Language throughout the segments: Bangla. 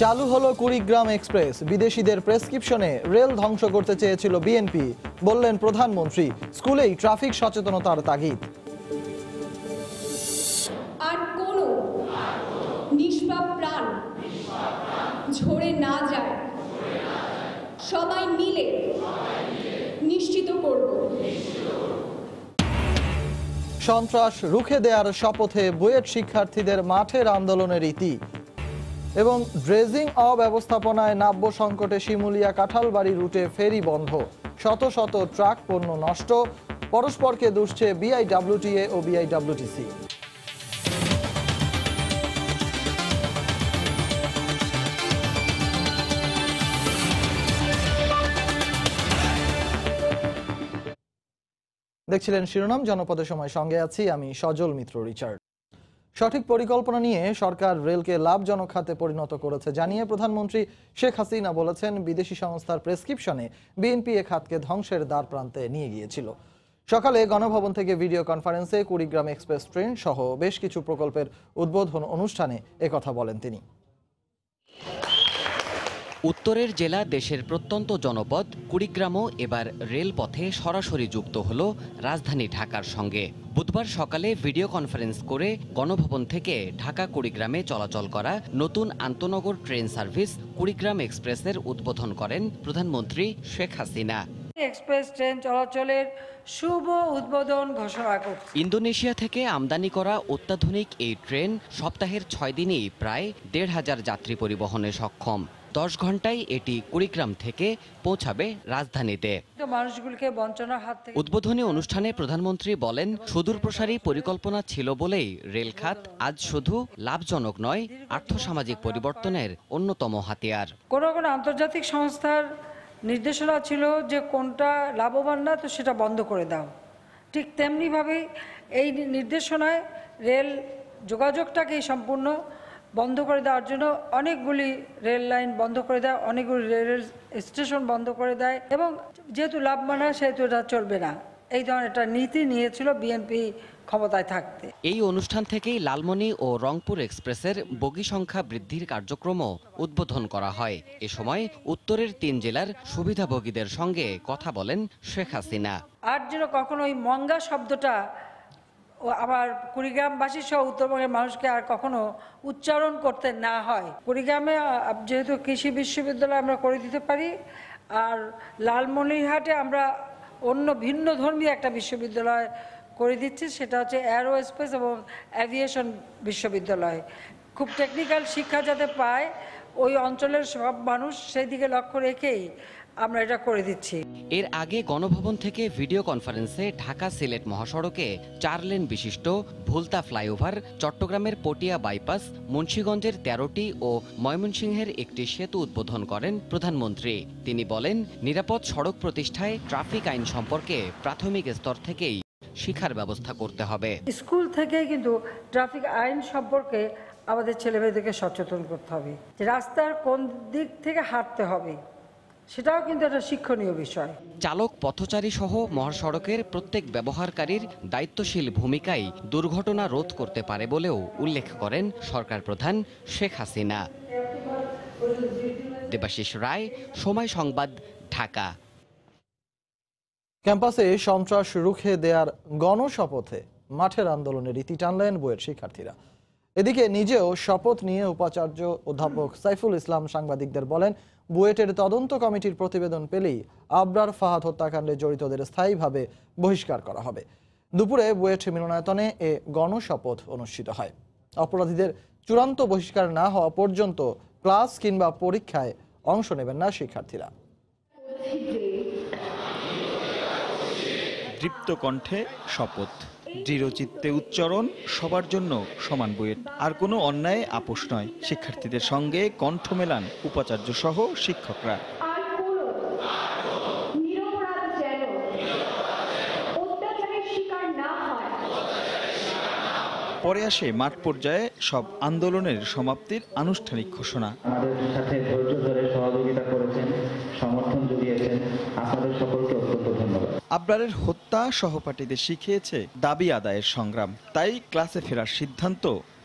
চালু হলো কুড়িগ্রাম এক্সপ্রেস। বিদেশিদের প্রেসক্রিপশনে রেল ধ্বংস করতে চেয়েছিল বিএনপি, বললেন প্রধানমন্ত্রী। স্কুলেই ট্রাফিক সচেতনতার তাগিদ। সন্ত্রাস রুখে দেওয়ার শপথে বুয়েট শিক্ষার্থীদের মাঠের আন্দোলনের ইতি। এবং ড্রেজিং অব্যবস্থাপনায় নাব্য সংকটে শিমুলিয়া কাঁঠালবাড়ি রুটে ফেরি বন্ধ। শত শত ট্রাক পণ্য নষ্ট, পরস্পরকে দুষছে বিআইডাব্লিউটিএ ও বিআইডব্লিউটিসি। দেখছিলেন শিরোনাম জনপদের সময়। সঙ্গে আছি আমি সজল মিত্র, রিচার্ড। সঠিক পরিকল্পনা নিয়ে সরকার রেলকে লাভজনক খাতে পরিণত করেছে জানিয়ে প্রধানমন্ত্রী শেখ হাসিনা বলেছেন, বিদেশি সংস্থার প্রেসক্রিপশনে বিএনপি এ খাতকে ধ্বংসের দ্বার প্রান্তে নিয়ে গিয়েছিল। সকালে গণভবন থেকে ভিডিও কনফারেন্সে কুড়িগ্রাম এক্সপ্রেস ট্রেন সহ বেশ কিছু প্রকল্পের উদ্বোধন অনুষ্ঠানে একথা বলেন তিনি। উত্তরের জেলা দেশের প্রত্যন্ত জনপদ কুড়িগ্রামও এবার রেলপথে সরাসরি যুক্ত হল রাজধানী ঢাকার সঙ্গে। বুধবার সকালে ভিডিও কনফারেন্স করে গণভবন থেকে ঢাকা কুড়িগ্রামে চলাচল করা নতুন আন্তনগর ট্রেন সার্ভিস কুড়িগ্রাম এক্সপ্রেসের উদ্বোধন করেন প্রধানমন্ত্রী শেখ হাসিনা। এক্সপ্রেস ট্রেন চলাচলের শুভ উদ্বোধন ঘোষণা করছি। ইন্দোনেশিয়া থেকে আমদানি করা অত্যাধুনিক এই ট্রেন সপ্তাহের ছয় দিনেই প্রায় দেড় হাজার যাত্রী পরিবহনে সক্ষম। দশ ঘন্টায় এটি কুড়িগ্রাম থেকে পৌঁছাবে রাজধানীতে। মানুষগুলোকে বঞ্চনার হাত থেকে উদ্বোধনী অনুষ্ঠানে প্রধানমন্ত্রী বলেন সুদূর প্রসারী পরিকল্পনা ছিল বলেই রেল খাত আজ শুধু লাভজনক নয় আর্থসামাজিক পরিবর্তনের অন্যতম হাতিয়ার। কোনো কোনো আন্তর্জাতিক সংস্থার নির্দেশনা ছিল যে কোনটা লাভবান না তো সেটা বন্ধ করে দাও। ঠিক তেমনিভাবে এই নির্দেশনায় রেল যোগাযোগটাকেই সম্পূর্ণ বন্ধ করে দেওয়ার জন্য অনেকগুলি রেল লাইন বন্ধ করে দেয় অনেকগুলি রেল স্টেশন বন্ধ করে দেয় এবং যেহেতু লাভবান হয় সেহেতু এটা চলবে না। এই ধরনের একটা নীতি নিয়েছিল বিএনপি ক্ষমতায় থাকতে। এই অনুষ্ঠান থেকেই লালমনি ও রংপুর এক্সপ্রেসের বগি সংখ্যা বৃদ্ধির কার্যক্রমও উদ্বোধন করা হয়। এ সময় উত্তরের তিন জেলার সুবিধাভোগীদের সঙ্গে কথা বলেন শেখ হাসিনা। আর যেন কখনো ওই মঙ্গা শব্দটা আবার কুড়িগ্রামবাসী সহ উত্তরবঙ্গের মানুষকে আর কখনো উচ্চারণ করতে না হয়। কুড়িগ্রামে যেহেতু কৃষি বিশ্ববিদ্যালয় আমরা করে দিতে পারি, আর লালমনিরহাটে আমরা অন্য ভিন্ন ধর্মী একটা বিশ্ববিদ্যালয় করে দিচ্ছি, সেটা হচ্ছে অ্যারো স্পেস এবং অ্যাভিয়েশন বিশ্ববিদ্যালয়। খুব টেকনিক্যাল শিক্ষা যাতে পায়, ওই অঞ্চলের সব মানুষ সেই দিকে লক্ষ্য রেখেই আমরা এটা করে দিচ্ছি। এর আগে গণভবন থেকে ভিডিও কনফারেন্সে ঢাকা সিলেট মহাসড়কে চার লেন বিশিষ্ট ভুলতা ফ্লাইওভার চট্টগ্রামের পটিয়া বাইপাস মুন্সীগঞ্জের তেরোটি ও ময়মনসিংহের একটি সেতু উদ্বোধন করেন প্রধানমন্ত্রী। তিনি বলেন নিরাপদ সড়ক প্রতিষ্ঠায় ট্রাফিক আইন সম্পর্কে প্রাথমিক স্তর থেকেই শিক্ষার ব্যবস্থা করতে হবে। স্কুল থেকে কিন্তু ট্রাফিক আইন সম্পর্কে আমাদের ছেলেমেয়েদেরকে সচেতন করতে হবে রাস্তার কোন দিক থেকে হাঁটতে হবে। সেটাও কিন্তু একটা শিক্ষণীয় বিষয়। চালক পথচারী সহ মহাসড়কের প্রত্যেক ব্যবহারকারীর দায়িত্বশীল ভূমিকাই দুর্ঘটনা রোধ করতে পারে বলেও উল্লেখ করেন সরকার প্রধান শেখ হাসিনা। দেবাশিস রায় সময় সংবাদ ঢাকা। ক্যাম্পাসে সন্ত্রাস রুখে দেয়ার গণশপথে মাঠের আন্দোলনের রীতি টানলেন বইয়ের শিক্ষার্থীরা। এদিকে নিজেও শপথ নিয়ে উপাচার্য অধ্যাপক সাইফুল ইসলাম সাংবাদিকদের বলেন বুয়েটের তদন্ত কমিটির প্রতিবেদন পেলেই আবরার ফাহাদ হত্যাকাণ্ডে জড়িতদের স্থায়ীভাবে বহিষ্কার করা হবে। দুপুরে বুয়েট মিলনায়তনে এ গণশপথ অনুষ্ঠিত হয়। অপরাধীদের চূড়ান্ত বহিষ্কার না হওয়া পর্যন্ত ক্লাস কিংবা পরীক্ষায় অংশ নেবেন না শিক্ষার্থীরা। দৃপ্ত কণ্ঠে শপথ। দৃঢ়চিত্তে উচ্চারণ সবার জন্য সমান বইয়ের। আর কোনো অন্যায় আপোষ নয়। শিক্ষার্থীদের সঙ্গে কণ্ঠ মেলান উপাচার্য সহ শিক্ষকরা। আর কোনো নিরপরাধ যেন অত্যাচারের শিকার না হয়। পরে আসে মাঠ পর্যায়ে সব আন্দোলনের সমাপ্তির আনুষ্ঠানিক ঘোষণা। আমাদের সাথে ধৈর্য ধরে সহযোগিতা করেছেন সমর্থন জুগিয়েছেন আপনাদের সকলকে অত্যন্ত ধন্যবাদ আবরারের হত্যা সহপাঠীদের শিখিয়েছে দাবি আদায়ের সংগ্রাম। তাই ক্লাসে ফেরার সিদ্ধান্ত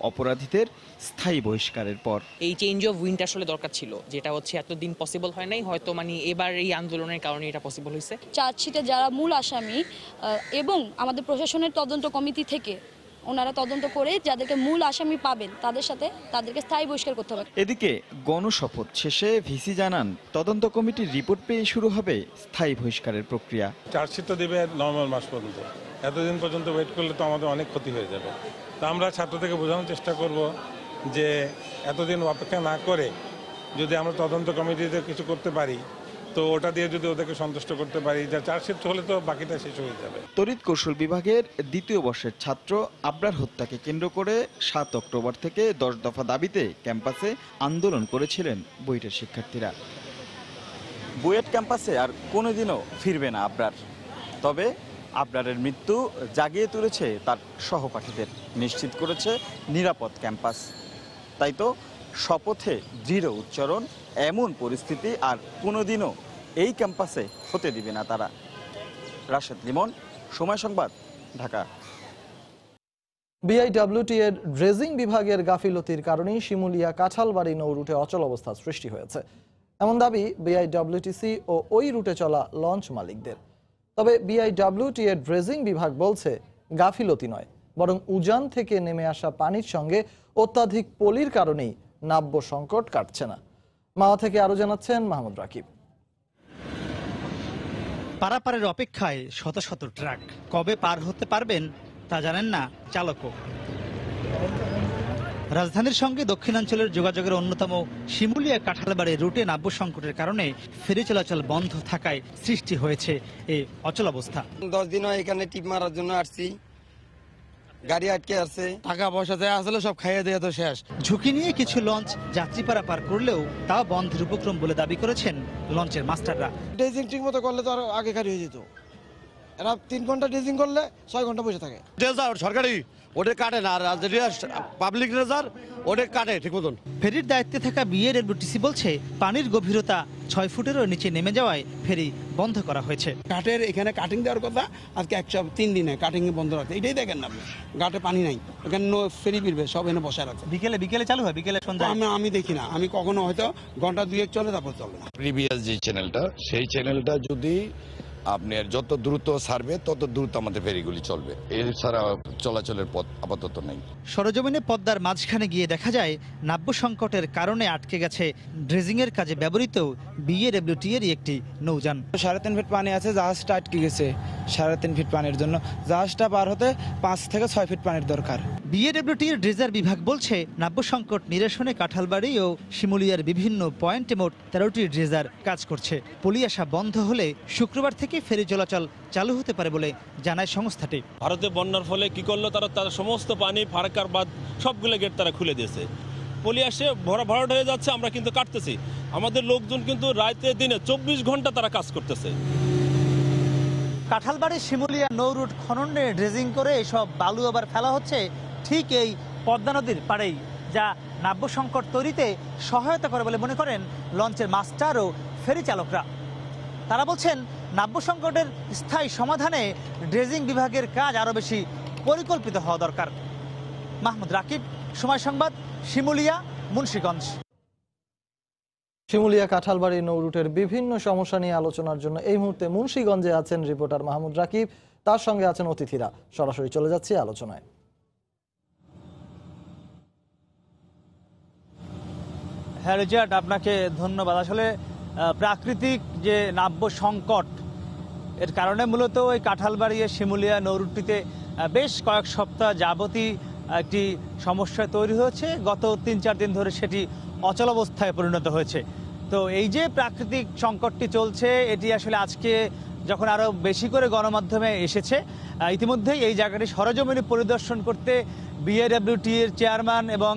অপরাধীদের স্থায়ী বহিষ্কারের পর। এই চেঞ্জ অফ উইন্ড আসলে দরকার ছিল যেটা হচ্ছে এতদিন পসিবল হয় নাই হয়তো মানে এবার এই আন্দোলনের কারণে এটা পসিবল হয়েছে চার্জশিটে যারা মূল আসামি এবং আমাদের প্রশাসনের তদন্ত কমিটি থেকে ওনারা তদন্ত করে যাদেরকে মূল আসামি পাবেন তাদের সাথে তাদেরকে স্থায়ী বহিষ্কার করতে হবে। এদিকে গণশপথ শেষে ভিসি জানান তদন্ত কমিটির রিপোর্ট পেয়ে শুরু হবে স্থায়ী বহিষ্কারের প্রক্রিয়া। চার্জশিট তো দেবে নভেম্বর মাস পর্যন্ত। এতদিন পর্যন্ত ওয়েট করলে তো আমাদের অনেক ক্ষতি হয়ে যাবে। তা আমরা ছাত্র থেকে বোঝানোর চেষ্টা করব যে এতদিন অপেক্ষা না করে যদি আমরা তদন্ত কমিটিতে কিছু করতে পারি তো ওটা দিয়ে যদি ওদেরকে সন্তুষ্ট করতে পারি, যা চার্জশিট হলে তো বাকিটা শেষ হয়ে যাবে। তড়িৎ কৌশল বিভাগের দ্বিতীয় বর্ষের ছাত্র আবরার হত্যাকে কেন্দ্র করে সাত অক্টোবর থেকে দশ দফা দাবিতে ক্যাম্পাসে আন্দোলন করেছিলেন বুয়েটের শিক্ষার্থীরা। বুয়েট ক্যাম্পাসে আর কোনোদিনও ফিরবে না আবরার। তবে আবরারের মৃত্যু জাগিয়ে তুলেছে তার সহপাঠীদের, নিশ্চিত করেছে নিরাপদ ক্যাম্পাস। তাই তো শপথে দৃঢ় উচ্চারণ এমন পরিস্থিতি আর কোনোদিনও এই ক্যাম্পাসে হতে দিবে না তারা। রাশেদ লিমন, সময় সংবাদ, ঢাকা। বিআইডব্লিউটি এর ড্রেজিং বিভাগের গাফিলতির কারণেই শিমুলিয়া কাঁঠালবাড়ি নৌ রুটে অচল অবস্থা সৃষ্টি হয়েছে। এমন দাবি বিআইডব্লিউটিসি ও ওই রুটে চলা লঞ্চ মালিকদের। তবে বিআইডব্লিউটি এর ড্রেজিং বিভাগ বলছে, গাফিলতি নয়, বরং উজান থেকে নেমে আসা পানির সঙ্গে অত্যাধিক পলির কারণেই নাব্য সংকট কাটছে না। মাওয়া থেকে আরও জানাচ্ছেন মাহমুদ রাকিব। পারাপারের অপেক্ষায় শত শত ট্রাক কবে পার হতে পারবেন তা জানেন না চালকও। রাজধানীর সঙ্গে দক্ষিণাঞ্চলের যোগাযোগের অন্যতম শিমুলিয়া কাঁঠালবাড়ি রুটে নাব্য সংকটের কারণে ফেরি চলাচল বন্ধ থাকায় সৃষ্টি হয়েছে এই অচল অবস্থা। দশ দিন এখানে টিপ মারার জন্য আসছি। গাড়ি আটকে আছে। টাকা পয়সা যা আসলে সব খাইয়ে দেওয়া তো শেষ। ঝুঁকি নিয়ে কিছু লঞ্চ যাত্রী পারাপার করলেও তা বন্ধের উপক্রম বলে দাবি করেছেন লঞ্চের মাস্টাররা। ডেজিং ঠিক মতো করলে তো আর আগে খালি হয়ে যেত। এরা তিন ঘণ্টা ড্রেজিং করলে ছয় ঘণ্টা বসে থাকে। সরকারি। ওটা কাটে না আর পাবলিক রেজার ওটা কাটে ঠিক মতন। ফেরির দায়িত্বে থাকা বিয়ের এলবিটিসি বলছে পানির গভীরতা ছয় ফুটেরও নিচে নেমে যাওয়ায় ফেরি বন্ধ করা হয়েছে। কাঠের এখানে কাটিং দেওয়ার কথা আজকে একশো তিন দিনে কাটিং বন্ধ রাখছে। এটাই দেখেন না আপনি ঘাটে পানি নাই এখানে ফেরি ফিরবে সব এনে বসে রাখছে। বিকেলে বিকেলে চালু হয়? বিকেলে সন্ধ্যা আমি আমি দেখি না আমি কখনো হয়তো ঘণ্টা দুয়েক চলে তারপর চলে না। প্রিভিয়াস যে চ্যানেলটা সেই চ্যানেলটা যদি আপনার যত দ্রুত সারবে তত দ্রুত আমাদের ফেরিগুলি চলবে। এছাড়া চলাচলের পথ আপাতত নেই। সরজমিনে পদ্মার মাঝখানে গিয়ে দেখা যায় নাব্য সংকটের কারণে আটকে গেছে ড্রেজিংয়ের কাজে ব্যবহৃত বিএডব্লিউটি এরই একটি নৌযান। সাড়ে তিন ফিট পানি আছে জাহাজটা আটকে গেছে সাড়ে তিন ফিট পানির জন্য। জাহাজটা পার হতে পাঁচ থেকে ছয় ফিট পানির দরকার। বিএডব্লিউটি এর ড্রেজার বিভাগ বলছে নাব্য সংকট নিরসনে কাঁঠালবাড়ি ও শিমুলিয়ার বিভিন্ন পয়েন্টে মোট তেরোটি ড্রেজার কাজ করছে। পলি আসা বন্ধ হলে শুক্রবার থেকে ফেরি চলাচল চালু হতে পারে বলে জানায় সংস্থাটি। ভারতে বন্যার ফলে কি করল? তারা তার সমস্ত পানি ফারাকার বাদ সবগুলো গেট তারা খুলে দিয়েছে। পলি আসে ভরা ভরাট হয়ে যাচ্ছে আমরা কিন্তু কাটতেছি। আমাদের লোকজন কিন্তু রাতে দিনে চব্বিশ ঘণ্টা তারা কাজ করতেছে। কাঁঠালবাড়ি শিমুলিয়া নৌ রুট খননে ড্রেজিং করে এসব বালু আবার ফেলা হচ্ছে। ঠিক এই পদ্মা নদীর পাড়েই, যা নাব্য সংকট তৈরিতে সহায়তা করে বলে মনে করেন লঞ্চের মাস্টার ও ফেরি চালকরা। তারা বলছেন নাব্য সংকটের স্থায়ী সমাধানে ড্রেজিং বিভাগের কাজ আরও বেশি পরিকল্পিত হওয়া দরকার। মাহমুদ রাকিব, সময় সংবাদ, শিমুলিয়া, মুন্সীগঞ্জ। শিমুলিয়া কাঁঠালবাড়ি নৌরুটের বিভিন্ন সমস্যা নিয়ে আলোচনার জন্য এই মুহূর্তে মুন্সীগঞ্জে আছেন রিপোর্টার মাহমুদ রাকিব। তার সঙ্গে আছেন অতিথিরা। সরাসরি চলে যাচ্ছি আলোচনায়। হ্যাঁ রিচার্ড আপনাকে ধন্যবাদ। আসলে প্রাকৃতিক যে নাব্য সংকট, এর কারণে মূলত ওই কাঁঠালবাড়ি ও শিমুলিয়া নৌরুটিতে বেশ কয়েক সপ্তাহ যাবতই একটি সমস্যা তৈরি হয়েছে। গত তিন চার দিন ধরে সেটি অচল অবস্থায় পরিণত হয়েছে। তো এই যে প্রাকৃতিক সংকটটি চলছে, এটি আসলে আজকে যখন আরও বেশি করে গণমাধ্যমে এসেছে ইতিমধ্যেই এই জায়গাটি সরজমিনে পরিদর্শন করতে বিএডব্লিউটি এর চেয়ারম্যান এবং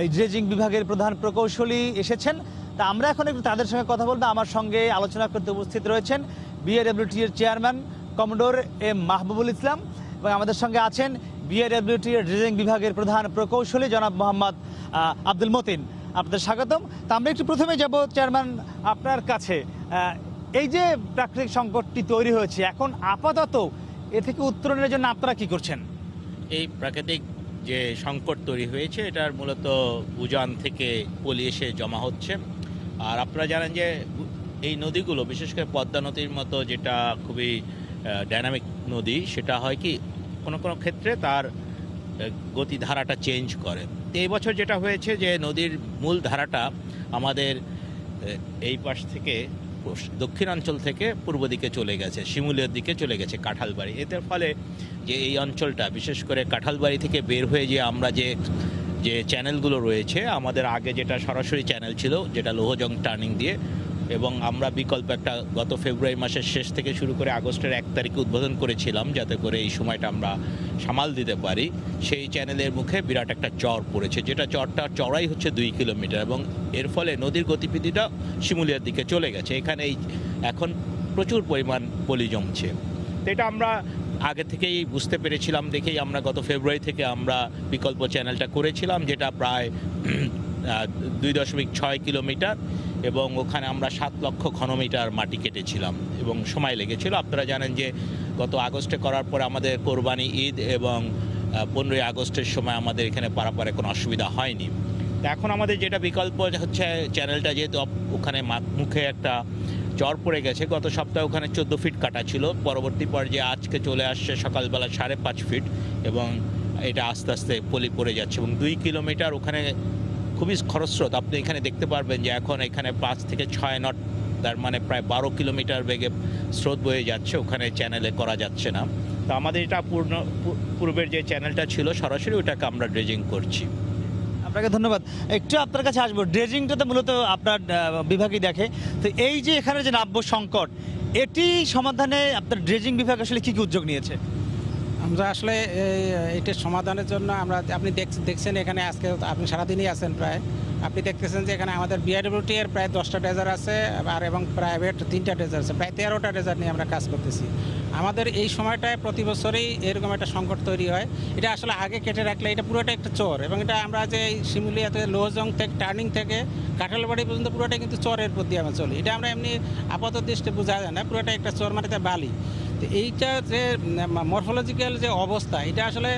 এই ড্রেজিং বিভাগের প্রধান প্রকৌশলী এসেছেন। তা আমরা এখন একটু তাদের সঙ্গে কথা বলব। আমার সঙ্গে আলোচনা করতে উপস্থিত রয়েছেন বিএডব্লিউটি এর chairman commodore M Mahbubul Islam এবং আমাদের সঙ্গে আছেন বিএডব্লিউটি এর ড্রেজিং বিভাগের প্রধান প্রকৌশলী জনাব মোহাম্মদ আব্দুল মতিন। আপনাদের স্বাগতম। তা আমরা একটু প্রথমে যাব চেয়ারম্যান আপনার কাছে। এই যে প্রাকৃতিক সংকটটি তৈরি হয়েছে, এখন আপাতত এ থেকে উত্তরণের জন্য আপনারা কি করছেন? এই প্রাকৃতিক যে সংকট তৈরি হয়েছে, এটার মূলত উজান থেকে পলি এসে জমা হচ্ছে। আর আপনারা জানেন যে এই নদীগুলো, বিশেষ করে পদ্মা নদীর মতো যেটা খুবই ডাইনামিক নদী, সেটা হয় কি, কোনো কোনো ক্ষেত্রে তার গতিধারাটা চেঞ্জ করে। তো এই বছর যেটা হয়েছে যে নদীর মূল ধারাটা আমাদের এই পাশ থেকে দক্ষিণাঞ্চল থেকে পূর্ব দিকে চলে গেছে, শিমুলের দিকে চলে গেছে কাঁঠালবাড়ি। এতে ফলে যে এই অঞ্চলটা, বিশেষ করে কাঁঠালবাড়ি থেকে বের হয়ে যে আমরা যে যে চ্যানেলগুলো রয়েছে, আমাদের আগে যেটা সরাসরি চ্যানেল ছিল, যেটা লোহজং টার্নিং দিয়ে এবং আমরা বিকল্প একটা গত ফেব্রুয়ারি মাসের শেষ থেকে শুরু করে আগস্টের এক তারিখে উদ্বোধন করেছিলাম, যাতে করে এই সময়টা আমরা সামাল দিতে পারি। সেই চ্যানেলের মুখে বিরাট একটা চর পড়েছে, যেটা চরটা, চড়াই হচ্ছে দুই কিলোমিটার এবং এর ফলে নদীর গতিবিধিটা শিমুলিয়ার দিকে চলে গেছে। এখানে এখন প্রচুর পরিমাণ পলি জমছে। এটা আমরা আগে থেকেই বুঝতে পেরেছিলাম, দেখেই আমরা গত ফেব্রুয়ারি থেকে আমরা বিকল্প চ্যানেলটা করেছিলাম, যেটা প্রায় দুই দশমিক ছয় কিলোমিটার এবং ওখানে আমরা সাত লক্ষ ঘনমিটার মাটি কেটেছিলাম এবং সময় লেগেছিল। আপনারা জানেন যে গত আগস্টে করার পর আমাদের কোরবানি ঈদ এবং পনেরোই আগস্টের সময় আমাদের এখানে পারাপারে কোনো অসুবিধা হয়নি। এখন আমাদের যেটা বিকল্প হচ্ছে চ্যানেলটা যেহেতু ওখানে মুখে একটা জ্বর পড়ে গেছে, গত সপ্তাহে ওখানে চোদ্দ ফিট কাটা ছিল। পরবর্তী পর্যায়ে আজকে চলে আসছে সকালবেলা সাড়ে পাঁচ ফিট এবং এটা আস্তে আস্তে পলি পড়ে যাচ্ছে এবং দুই কিলোমিটার ওখানে খুবই খরস্রোত। আপনি এখানে দেখতে পারবেন যে এখন এখানে পাঁচ থেকে ছয় নট, তার মানে প্রায় বারো কিলোমিটার বেগে স্রোত বয়ে যাচ্ছে, ওখানে চ্যানেলে করা যাচ্ছে না। তো আমাদের এটা পূর্ণ পূর্বের যে চ্যানেলটা ছিল, সরাসরি ওটাকে আমরা ড্রেজিং করছি। আপনাকে ধন্যবাদ। একটু আপনার কাছে আসব। ড্রেজিংটা তো মূলত আপনার বিভাগই দেখে। তো এই যে এখানে যে নাব্য সংকট এটি সমাধানে আপনার ড্রেজিং বিভাগ আসলে কী কী উদ্যোগ নিয়েছে? আমরা আসলে এটার সমাধানের জন্য আমরা, আপনি দেখ- দেখছেন এখানে আজকে আপনি সারাদিনই আছেন প্রায়। আপনি দেখতেছেন যে এখানে আমাদের বিআরডব্লিউটি এর প্রায় দশটা ডেজার আছে, আর এবং প্রাইভেট তিনটা ডেজার আছে, প্রায় তেরোটা ডেজার নিয়ে আমরা কাজ করতেছি। আমাদের এই সময়টায় প্রতি বছরই এরকম একটা সংকট তৈরি হয়। এটা আসলে আগে কেটে রাখলে এটা পুরোটা একটা চর, এবং এটা আমরা যে শিমুলিয়াতে লোহজং থেকে, টার্নিং থেকে, কাঁঠালবাড়ি পর্যন্ত পুরোটা কিন্তু চরের প্রতি আমরা চলি। এটা আমরা এমনি আপাতত দৃষ্টি বোঝা যায় না পুরোটা একটা চর মানে বালি। তো এইটা যে মরফোলজিক্যাল যে অবস্থা, এটা আসলে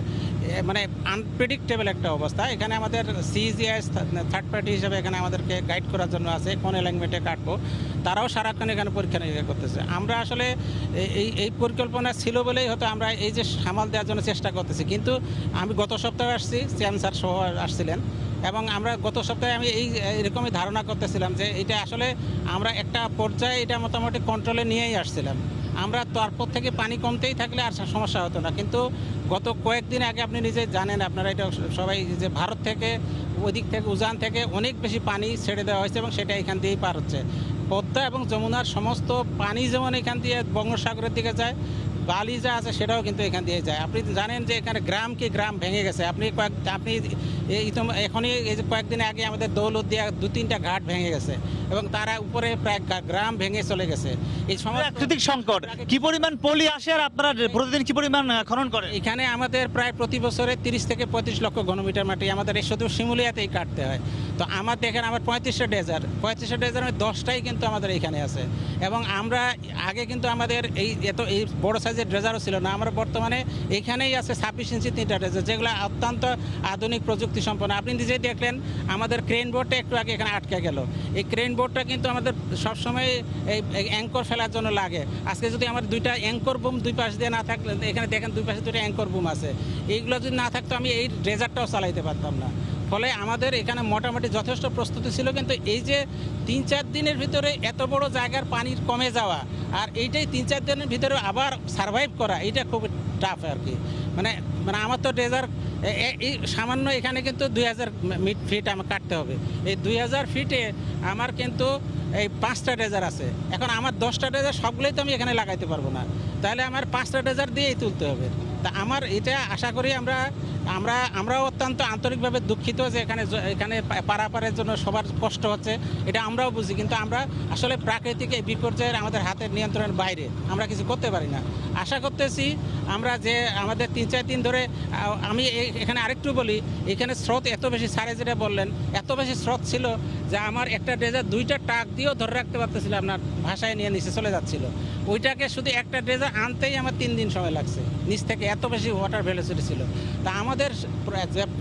মানে আনপ্রেডিক্টেবল একটা অবস্থা। এখানে আমাদের সিজিআইএস থার্ড পার্টি হিসেবে এখানে আমাদেরকে গাইড করার জন্য আছে, কোন অ্যালাইনমেন্টে কাটবো। তারাও সারাক্ষণ এখানে পরীক্ষা নিরীক্ষা করতেছে। আমরা আসলে এই এই পরিকল্পনা ছিল বলেই হয়তো আমরা এই যে সামাল দেওয়ার জন্য চেষ্টা করতেছি। কিন্তু আমি গত সপ্তাহে আসছি সিএম স্যার সহ আসছিলেন। এবং আমরা গত সপ্তাহে আমি এই, এরকমই ধারণা করতেছিলাম যে এটা আসলে আমরা একটা পর্যায়ে এটা মোটামুটি কন্ট্রোলে নিয়েই আসছিলাম। আমরা তারপর থেকে পানি কমতেই থাকলে আর সমস্যা হতো না। কিন্তু গত কয়েকদিন আগে আপনি নিজে জানেন, আপনারা এটা সবাই যে ভারত থেকে ওদিক থেকে, উজান থেকে অনেক বেশি পানি ছেড়ে দেওয়া হয়েছে এবং সেটা এখান দিয়েই পার হচ্ছে। পদ্মা এবং যমুনার সমস্ত পানি যেমন এখান দিয়ে বঙ্গোসাগরের দিকে যায় বালি যা আছে সেটাও কিন্তু এখান দিয়ে যায়। আপনি জানেন যে এখানে গ্রাম কি গ্রাম ভেঙে গেছে। আপনি কয়েক আপনি এখনই এই যে কয়েকদিন আগে আমাদের দৌলত দিয়া দু তিনটা ঘাট ভেঙে গেছে এবং তারা উপরে প্রায় গ্রাম ভেঙে চলে গেছে। এই প্রাকৃতিক সংকট। কি পরিমাণ পলি আসে আর আপনারা প্রতিদিন কি পরিমাণ খনন করেন? এখানে আমাদের প্রায় প্রতি বছরে তিরিশ থেকে পঁয়ত্রিশ লক্ষ ঘনমিটার মাটি আমাদের এই শুধু শিমুলিয়াতেই কাটতে হয়। তো আমার দেখেন আমার পঁয়ত্রিশটা ডেজার। পঁয়ত্রিশটা ডেজার দশটাই কিন্তু আমাদের এখানে আছে। এবং আমরা আগে কিন্তু আমাদের এই এত এই বড় সাইজের ড্রেজারও ছিল না, আমরা বর্তমানে এখানেই আছে ছাব্বিশ ইঞ্চি তিনটা ড্রেজার, যেগুলো অত্যন্ত আধুনিক প্রযুক্তি সম্পন্ন। আপনি নিজেই দেখলেন, আমাদের ক্রেন বোর্ডটা একটু আগে এখানে আটকে গেল। এই ক্রেন বোর্ডটা কিন্তু আমাদের সবসময় এই অ্যাঙ্কর ফেলার জন্য লাগে। আজকে যদি আমার দুইটা অ্যাঙ্কর বুম দুই পাশ দিয়ে না থাকলে, এখানে দেখেন দুই পাশে দুটো অ্যাঙ্কর বুম আছে। এইগুলো যদি না থাকতো আমি এই ড্রেজারটাও চালাইতে পারতাম না। ফলে আমাদের এখানে মোটামুটি যথেষ্ট প্রস্তুতি ছিল, কিন্তু এই যে তিন চার দিনের ভিতরে এত বড় জায়গার পানির কমে যাওয়া আর এইটাই তিন চার দিনের ভিতরে আবার সার্ভাইভ করা, এইটা খুব টাফ আর কি। মানে মানে আমার তো ড্রেজার এই সামান্য এখানে কিন্তু দুই হাজার ফিট আমার কাটতে হবে। এই দুই হাজার ফিটে আমার কিন্তু এই পাঁচটা ড্রেজার আছে। এখন আমার দশটা ড্রেজার সবগুলোই তো আমি এখানে লাগাইতে পারব না। তাহলে আমার পাঁচটা ড্রেজার দিয়েই তুলতে হবে। তা আমার এটা আশা করি আমরা আমরা, আমরাও অত্যন্ত আন্তরিকভাবে দুঃখিত যে এখানে এখানে পারাপারের জন্য সবার কষ্ট হচ্ছে, এটা আমরাও বুঝি। কিন্তু আমরা আসলে প্রাকৃতিক এই বিপর্যয়ের আমাদের হাতের নিয়ন্ত্রণের বাইরে, আমরা কিছু করতে পারি না। আশা করতেছি আমরা যে আমাদের তিন চার দিন ধরে আমি এখানে আরেকটু বলি, এখানে স্রোত এত বেশি সারে যেটা বললেন, এত বেশি স্রোত ছিল যে আমার একটা ড্রেজার দুইটা টাক দিয়েও ধরে রাখতে পারতেছিল, আপনার ভাষায় নিয়ে নিচে চলে যাচ্ছিল। ওইটাকে শুধু একটা ড্রেজার আনতেই আমার তিন দিন সময় লাগছে, নিচ থেকে এত বেশি ওয়াটার ভেলোসিটি ছিল। তা আমাদের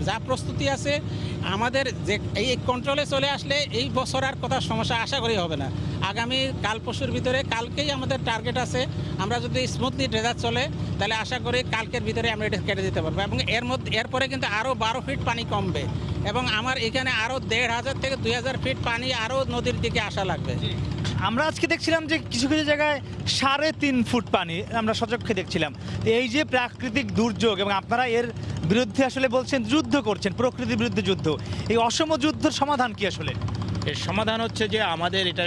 যা- প্রস্তুতি আছে, আমাদের যে, এই কন্ট্রোলে চলে আসলে এই বছর আর কথা সমস্যা আশা করি হবে না। আগামী কাল পরশুর ভিতরে কালকেই আমাদের টার্গেট আছে আমরা যদি স্মুথলি ড্রেজার চলে তাহলে আশা করি কালকের ভিতরে আমরা এটা কেটে দিতে পারব। এবং এর মধ্যে এরপরে কিন্তু আরও বারো ফিট পানি কমবে। এবং আমার এখানে আরও দেড় হাজার থেকে দুই হাজার ফিট পানি আরও নদীর দিকে আসা লাগবে। আমরা আজকে দেখছিলাম যে কিছু কিছু জায়গায় সাড়ে তিন ফুট পানি আমরা সচক্ষে দেখছিলাম। এই যে প্রাকৃতিক দুর্যোগ এবং আপনারা এর বিরুদ্ধে আসলে বলছেন যুদ্ধ করছেন প্রকৃতির বিরুদ্ধে যুদ্ধ। এই অসম যুদ্ধের সমাধান কি আসলে? এর সমাধান হচ্ছে যে আমাদের এটা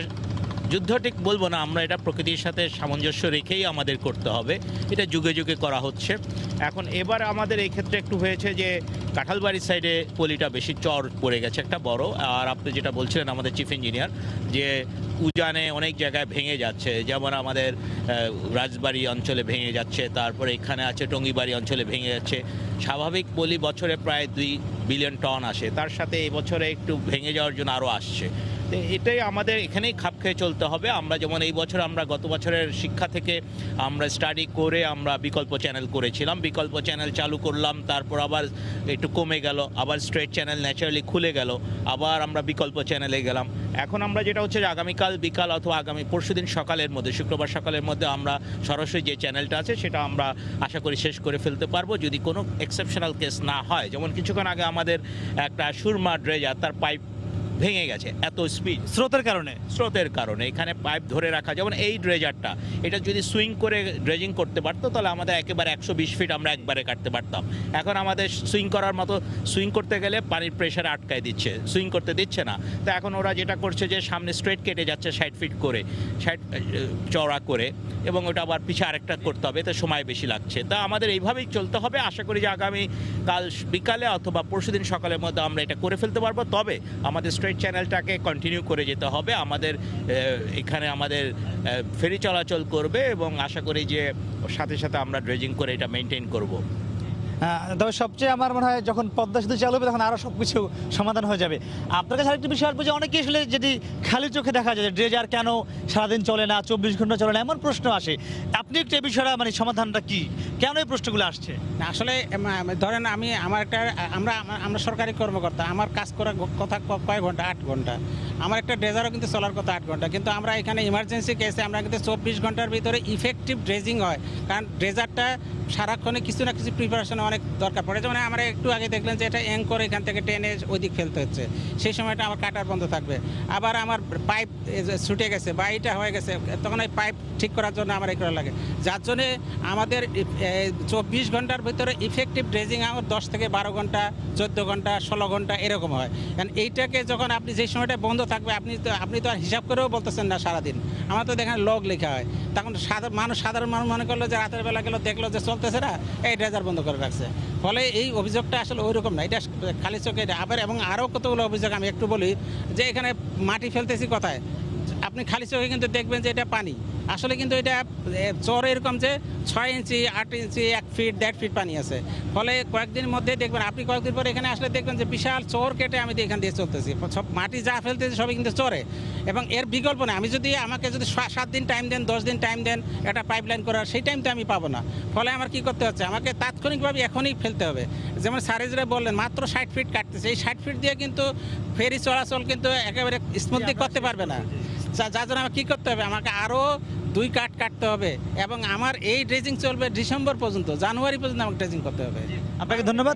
যুদ্ধ ঠিক বলব না, আমরা এটা প্রকৃতির সাথে সামঞ্জস্য রেখেই আমাদের করতে হবে। এটা যুগে যুগে করা হচ্ছে। এখন এবার আমাদের এই ক্ষেত্রে একটু হয়েছে যে, কাঁঠালবাড়ির সাইডে পলিটা বেশি চর পড়ে গেছে একটা বড়। আর আপনি যেটা বলছিলেন আমাদের চিফ ইঞ্জিনিয়ার যে উজানে অনেক জায়গায় ভেঙে যাচ্ছে। যেমন আমাদের রাজবাড়ি অঞ্চলে ভেঙে যাচ্ছে, তারপরে এখানে আছে টঙ্গিবাড়ি অঞ্চলে ভেঙে যাচ্ছে। স্বাভাবিক পলি বছরে প্রায় দুই বিলিয়ন টন আসে। তার সাথে এই বছরে একটু ভেঙে যাওয়ার জন্য আরও আসছে। এটাই আমাদের এখানেই খাপ খেয়ে চলতে হবে। আমরা যেমন এই বছর আমরা গত বছরের শিক্ষা থেকে আমরা স্টাডি করে আমরা বিকল্প চ্যানেল করেছিলাম। বিকল্প চ্যানেল চালু করলাম, তারপর আবার একটু কমে গেল, আবার স্ট্রেট চ্যানেল ন্যাচারালি খুলে গেল, আবার আমরা বিকল্প চ্যানেলে গেলাম। এখন আমরা যেটা হচ্ছে আগামীকাল বিকাল অথবা আগামী পরশুদিন সকালের মধ্যে, শুক্রবার সকালের মধ্যে আমরা সরাসরি যে চ্যানেলটা আছে, সেটা আমরা আশা করি শেষ করে ফেলতে পারব। যদি কোনো এক্সেপশনাল কেস না হয়, যেমন কিছুক্ষণ আগে আমাদের একটা সুরমা ড্রেজার তার পাইপ ভেঙে গেছে, এত স্পিড স্রোতের কারণে স্রোতের কারণে। এখানে পাইপ ধরে রাখা, যেমন এই ড্রেজারটা এটা যদি সুইং করে ড্রেজিং করতে পারতো, তাহলে আমাদের একেবারে একশো বিশ ফিট আমরা একবারে কাটতে পারতাম। এখন আমাদের সুইং করার মতো সুইং করতে গেলে পানির প্রেশার আটকায় দিচ্ছে সুইং করতে দিচ্ছে না। তো এখন ওরা যেটা করছে যে, সামনে স্ট্রেট কেটে যাচ্ছে ষাট ফিট করে, ষাট চওড়া করে, এবং ওটা আবার পিছিয়ে আরেকটা করতে হবে, তো সময় বেশি লাগছে। তা আমাদের এইভাবেই চলতে হবে। আশা করি যে আগামী কাল বিকালে অথবা পরশুদিন সকালের মধ্যে আমরা এটা করে ফেলতে পারব। তবে আমাদের স্ট্রেট চ্যানেলটাকে কন্টিনিউ করে যেতে হবে। আমাদের এখানে আমাদের ফেরি চলাচল করবে এবং আশা করি যে সাথে সাথে আমরা ড্রেজিং করে এটা মেনটেন করব। তবে সবচেয়ে আমার মনে হয় যখন পদ্মা সেতু চালু হবে তখন আরও সব কিছু সমাধান হয়ে যাবে। আপনার কাছে আরেকটি বিষয় আসবে যে অনেকে আসলে যেটি খালি চোখে দেখা যায় ড্রেজার কেন সারাদিন চলে না, চব্বিশ ঘণ্টা চলে না, এমন প্রশ্ন আসে। আপনি একটু এই বিষয়টা মানে সমাধানটা কি? কেন এই প্রশ্নগুলো আসছে? আসলে ধরেন আমি আমার একটা আমরা, আমরা- সরকারি কর্মকর্তা, আমার কাজ করার কথা ক- কয় ঘণ্টা? আট ঘণ্টা। আমার একটা ড্রেজারও কিন্তু চলার কথা আট ঘণ্টা। কিন্তু আমরা এখানে ইমার্জেন্সি কেসে আমরা কিন্তু চব্বিশ ঘণ্টার ভিতরে ইফেক্টিভ ড্রেজিং হয়। কারণ ড্রেজারটা সারাক্ষণে কিছু না কিছু প্রিপারেশনে অনেক দরকার পড়ে। যেমন আমরা একটু আগে দেখলেন যে এটা অ্যাঙ্কর এখান থেকে টেনে ওই দিক ফেলতে হচ্ছে। সেই সময়টা আমার কাটার বন্ধ থাকবে। আবার আমার পাইপ ছুটে গেছে বা এটা হয়ে গেছে, তখন ওই পাইপ ঠিক করার জন্য আমার এই করা লাগে। যার জন্যে আমাদের চব্বিশ ঘণ্টার ভিতরে ইফেক্টিভ ড্রেজিং আমার দশ থেকে বারো ঘণ্টা, চোদ্দ ঘণ্টা, ষোলো ঘণ্টা এরকম হয়। কারণ এইটাকে যখন আপনি যে সময়টা বন্ধ থাকবে, আপনি তো আপনি তো আর হিসাব করেও বলতেছেন না সারাদিন। আমার তো দেখেন লগ লেখা হয়। তখন সাধারণ মানুষ সাধারণ মানুষ মনে করল যে রাতের বেলা গেলো, দেখল যে চলতেছে না, এই ড্রেজার বন্ধ করে রাখছে। ফলে এই অভিযোগটা আসলে ওই রকম না, এটা খালি চোখে আবার এবং আরও কতগুলো অভিযোগ আমি একটু বলি যে এখানে মাটি ফেলতেছি কোথায়? আপনি খালি চোখে কিন্তু দেখবেন যে এটা পানি। আসলে কিন্তু এটা চর এরকম যে ছয় ইঞ্চি আট ইঞ্চি এক ফিট দেড় ফিট পানি আছে। ফলে কয়েকদিনের মধ্যে দেখবেন আপনি কয়েকদিন পরে এখানে আসলে দেখবেন যে বিশাল চর কেটে আমি এখান দিয়ে চলতেছি। সব মাটি যা ফেলতেছি সবই কিন্তু চরে। এবং এর বিকল্প নেই। আমি যদি আমাকে যদি সাত দিন টাইম দেন দশ দিন টাইম দেন একটা পাইপ লাইন করার সেই টাইম তো আমি পাবো না। ফলে আমার কি করতে হচ্ছে? আমাকে তাৎক্ষণিকভাবে এখনই ফেলতে হবে। যেমন সারেজরা বললেন মাত্র ষাট ফিট কাটতেছে। এই ষাট ফিট দিয়ে কিন্তু ফেরি চলাচল কিন্তু একেবারে স্মুথলি করতে পারবে না। যার জন্য আমাকে কী করতে হবে? আমাকে আরও দুই কাঠ কাটতে হবে এবং আমার এই ড্রেজিং চলবে ডিসেম্বর পর্যন্ত, জানুয়ারি পর্যন্ত আমাকে ড্রেজিং করতে হবে। আপনাকে ধন্যবাদ।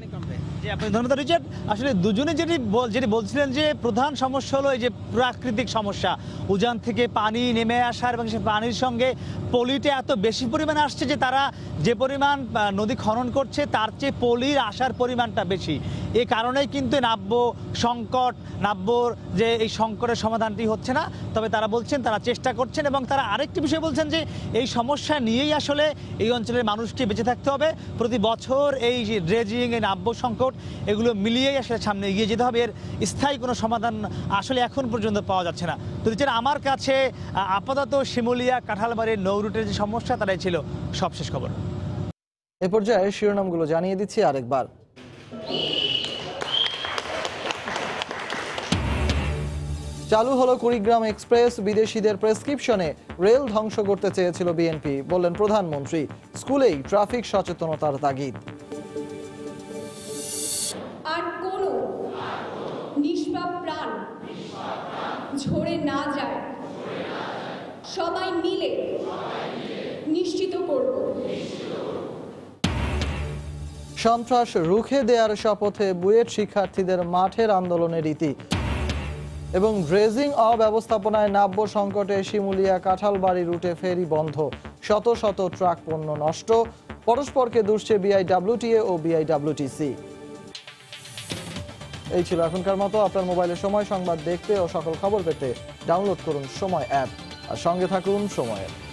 জি ধন্যবাদ রিচার্ড আসলে দুজনে যেটি যেটি বলছিলেন যে প্রধান সমস্যা হলো এই যে প্রাকৃতিক সমস্যা। উজান থেকে পানি নেমে আসার এবং সে পানির সঙ্গে পলিটা এত বেশি পরিমাণে আসছে যে তারা যে পরিমাণ নদী খনন করছে তার চেয়ে পলির আসার পরিমাণটা বেশি। এ কারণেই কিন্তু নাব্য সংকট, নাব্যর যে এই সংকটের সমাধানটি হচ্ছে না। তবে তারা বলছেন, তারা চেষ্টা করছেন এবং তারা আরেকটি বিষয় বলছেন যে এই সমস্যা নিয়েই আসলে এই অঞ্চলের মানুষকে বেঁচে থাকতে হবে। প্রতি বছর এই ড্রেজিং এই নাব্য সংকট এগুলো মিলিয়েই আসলে সামনে এগিয়ে যেতে হবে। এর স্থায়ী কোনো সমাধান আসলে এখন পর্যন্ত পাওয়া যাচ্ছে না। তো যেটা আমার কাছে আপাতত শিমুলিয়া কাঁঠালবাড়ির নৌরুটের যে সমস্যা, তারাই ছিল সবশেষ খবর। এ পর্যায়ে শিরোনামগুলো জানিয়ে দিচ্ছি আরেকবার। চালু হলো কুড়িগ্রাম এক্সপ্রেস, বিদেশিদের প্রেসক্রিপশনে রেল ধ্বংস করতে চেয়েছিল বিএনপি, বললেন প্রধানমন্ত্রী। স্কুলেই ট্রাফিক সচেতনতার তাগিদ। ঝরে না যায়। সবাই মিলে নিশ্চিত করব। সন্ত্রাস রুখে দেওয়ার শপথে বুয়েট শিক্ষার্থীদের মাঠের আন্দোলনের রীতি। এবং ড্রেজিং অব্যবস্থাপনায় নাব্য সংকটে শিমুলিয়া কাঁঠালবাড়ি রুটে ফেরি বন্ধ। শত শত ট্রাক পণ্য নষ্ট। পরস্পরকে দুষছে বিআইডব্লিউটিএ ও বিআইডব্লিউটিসি। এই ছিল এখনকার মতো। আপনার মোবাইলে সময়, সংবাদ দেখতে ও সকল খবর পেতে ডাউনলোড করুন সময় অ্যাপ। আর সঙ্গে থাকুন সময়ের।